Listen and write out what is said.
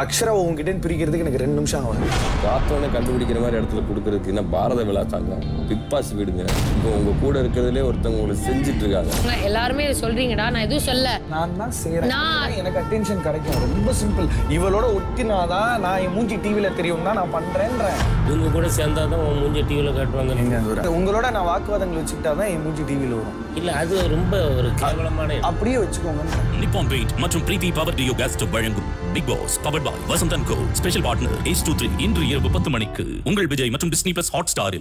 அக்ஷரா உங்ககிட்ட பிரிக்கிறதுக்கு எனக்கு ரெண்டு நிமிஷம் ஆகும். பார்த்தோன்னே கண்டுபிடிக்கிற மாதிரி இடத்துல கொடுக்கறதுக்கு என்ன பாரத விழா தாங்க? பிக் பாஸ் விடுங்க. இப்போ உங்க கூட இருக்கிறதுலே ஒருத்தவங்க உங்களுக்கு செஞ்சுட்டு இருக்காங்க எல்லாருமே இதை சொல்றீங்கடா. நான் எதுவும் சொல்ல நான் தான் செய்யறேன் நான்- எனக்கு அட்டென்ஷன் கிடைக்கும். ரொம்ப சிம்பிள் இவளோட ஒட்டினாதான் நான் என் மூஞ்சி டிவில தெரியும் தான் நான் பண்றேன்றேன். இவங்க கூட சேர்ந்தா தான் உன் மூஞ்ச டிவியில் காட்டுவாங்க உங்களோட நான் வாக்குவாதங்கள் வச்சுக்கிட்டா தான் என் மூஞ்சி டிவில வரும். இல்லை அது ரொம்ப ஒரு கேவலமான. அப்படியே வச்சுக்கோங்க நிப்பான் பெயிண்ட் மற்றும் பிரீத்தி பவர் டியோ கேஸ் ஸ்டவ் வழங்கும் பிக் பாஸ் பவர் பாய் வசந்தன் கோ ஸ்பெஷல் பார்ட்னர் ஏஸ் டூ த்ரீ இன்று இரவு பத்து மணிக்கு உங்கள் விஜய் மற்றும் டிஸ்னி பிளஸ் ஹாட் ஸ்டாரில்